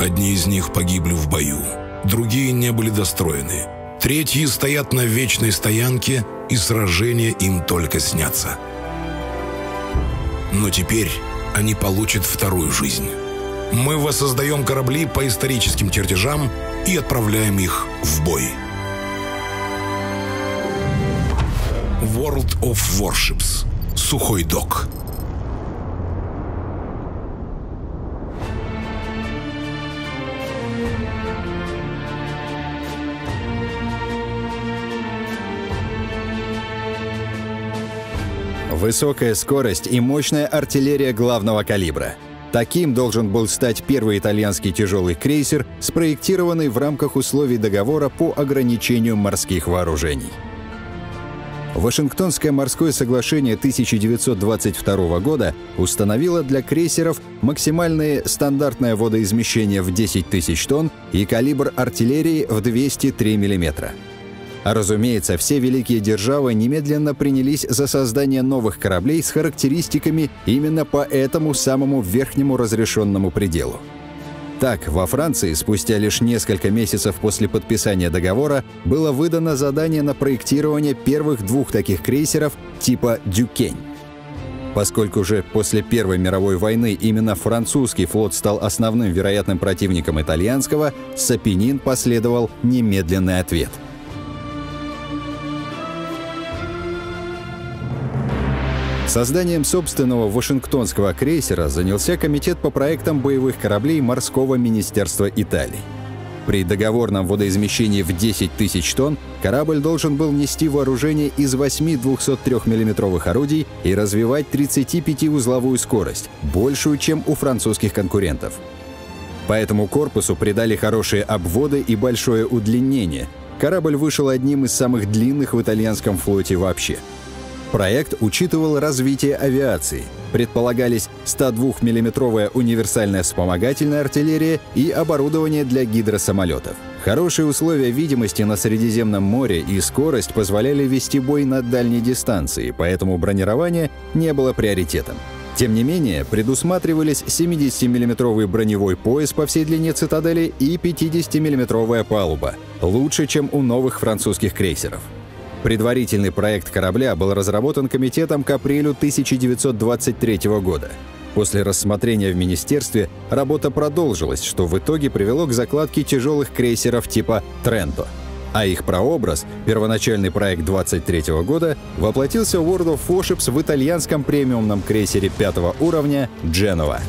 Одни из них погибли в бою, другие не были достроены. Третьи стоят на вечной стоянке, и сражения им только снятся. Но теперь они получат вторую жизнь. Мы воссоздаем корабли по историческим чертежам и отправляем их в бой. World of Warships. Сухой док. Высокая скорость и мощная артиллерия главного калибра. Таким должен был стать первый итальянский тяжелый крейсер, спроектированный в рамках условий договора по ограничению морских вооружений. Вашингтонское морское соглашение 1922 года установило для крейсеров максимальное стандартное водоизмещение в 10 тысяч тонн и калибр артиллерии в 203 миллиметра. А разумеется, все великие державы немедленно принялись за создание новых кораблей с характеристиками именно по этому самому верхнему разрешенному пределу. Так, во Франции спустя лишь несколько месяцев после подписания договора было выдано задание на проектирование первых двух таких крейсеров типа «Дюкень». Поскольку же после Первой мировой войны именно французский флот стал основным вероятным противником итальянского, Сапинин последовал немедленный ответ – Созданием собственного Вашингтонского крейсера занялся Комитет по проектам боевых кораблей Морского министерства Италии. При договорном водоизмещении в 10 тысяч тонн корабль должен был нести вооружение из 8 203 миллиметровых орудий и развивать 35-узловую скорость, большую, чем у французских конкурентов. Поэтому корпусу придали хорошие обводы и большое удлинение. Корабль вышел одним из самых длинных в итальянском флоте вообще – Проект учитывал развитие авиации. Предполагались 102-миллиметровая универсальная вспомогательная артиллерия и оборудование для гидросамолетов. Хорошие условия видимости на Средиземном море и скорость позволяли вести бой на дальней дистанции, поэтому бронирование не было приоритетом. Тем не менее, предусматривались 70-миллиметровый броневой пояс по всей длине цитадели и 50-миллиметровая палуба, лучше, чем у новых французских крейсеров. Предварительный проект корабля был разработан комитетом к апрелю 1923 года. После рассмотрения в министерстве работа продолжилась, что в итоге привело к закладке тяжелых крейсеров типа «Тренто». А их прообраз, первоначальный проект 23 года, воплотился в World of Warships в итальянском премиумном крейсере пятого уровня «Дженова».